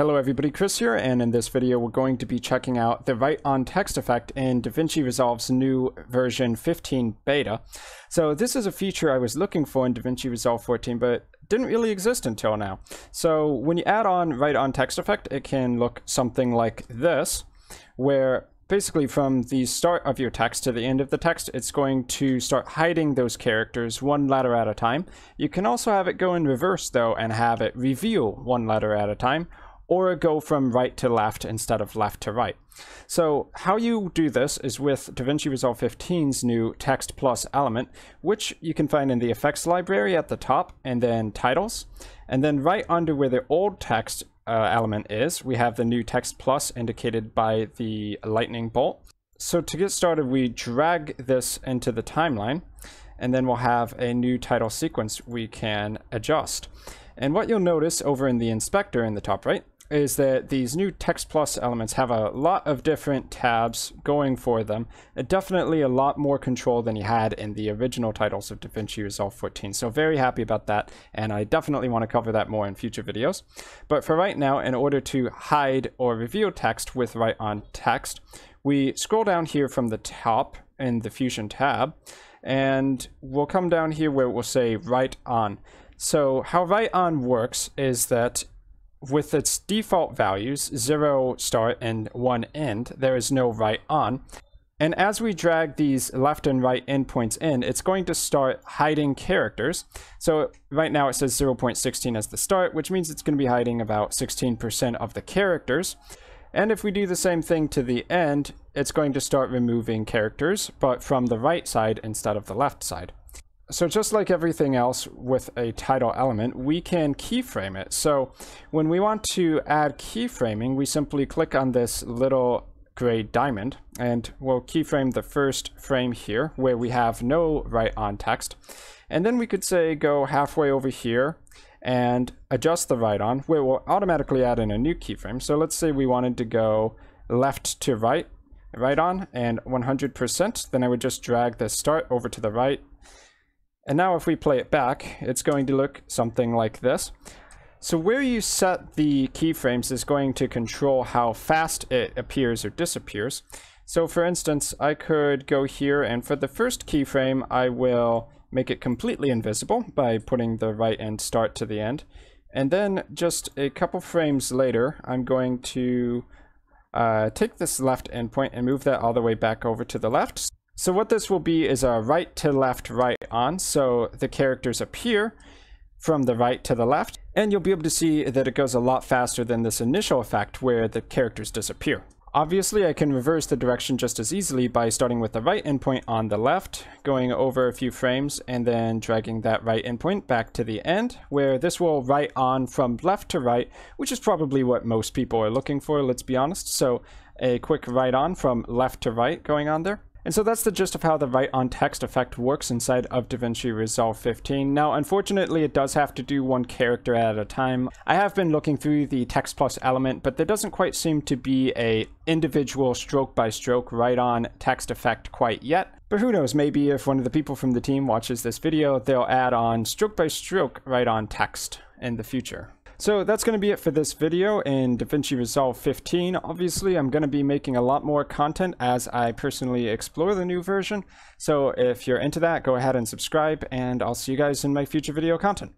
Hello everybody, Chris here, and in this video we're going to be checking out the write on text effect in DaVinci Resolve's new version 15 beta. So this is a feature I was looking for in DaVinci Resolve 14, but didn't really exist until now. So when you add on write on text effect, it can look something like this, where basically from the start of your text to the end of the text, it's going to start hiding those characters one letter at a time. You can also have it go in reverse though and have it reveal one letter at a time, or go from right to left instead of left to right. So how you do this is with DaVinci Resolve 15's new Text Plus element, which you can find in the effects library at the top, and then titles. And then right under where the old text uh, element is, we have the new Text Plus indicated by the lightning bolt. So to get started, we drag this into the timeline, and then we'll have a new title sequence we can adjust. And what you'll notice over in the inspector in the top right is that these new Text Plus elements have a lot of different tabs going for them. definitely a lot more control than you had in the original titles of DaVinci Resolve 14. So very happy about that, and I definitely want to cover that more in future videos. But for right now, in order to hide or reveal text with write on text, we scroll down here from the top in the Fusion tab, and we'll come down here where it will say write on. So how write on works is that with its default values, 0 start and 1 end, there is no write on. And as we drag these left and right endpoints in, it's going to start hiding characters. So right now it says 0.16 as the start, which means it's going to be hiding about 16% of the characters. And if we do the same thing to the end, it's going to start removing characters, but from the right side instead of the left side. So just like everything else with a title element, we can keyframe it. So when we want to add keyframing, we simply click on this little gray diamond and we'll keyframe the first frame here where we have no write on text. And then we could say go halfway over here and adjust the write on where we'll automatically add in a new keyframe. So let's say we wanted to go left to right, write on and 100%, then I would just drag the start over to the right and now if we play it back, it's going to look something like this. So where you set the keyframes is going to control how fast it appears or disappears. So for instance, I could go here and for the first keyframe, I will make it completely invisible by putting the right end start to the end. And then just a couple frames later, I'm going to uh, take this left endpoint and move that all the way back over to the left. So what this will be is a right to left write on. So the characters appear from the right to the left, and you'll be able to see that it goes a lot faster than this initial effect where the characters disappear. Obviously, I can reverse the direction just as easily by starting with the right endpoint on the left, going over a few frames, and then dragging that right endpoint back to the end, where this will write on from left to right, which is probably what most people are looking for, let's be honest. So a quick write on from left to right going on there. And so that's the gist of how the write on text effect works inside of DaVinci Resolve 15. Now, unfortunately, it does have to do one character at a time. I have been looking through the text plus element, but there doesn't quite seem to be a individual stroke by stroke write on text effect quite yet. But who knows, maybe if one of the people from the team watches this video, they'll add on stroke by stroke write on text in the future. So that's going to be it for this video in DaVinci Resolve 15. Obviously, I'm going to be making a lot more content as I personally explore the new version. So if you're into that, go ahead and subscribe, and I'll see you guys in my future video content.